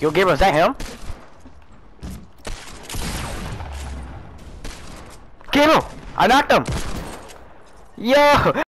Yo, Gabriel, is that him? Gabriel, I knocked him. Yo,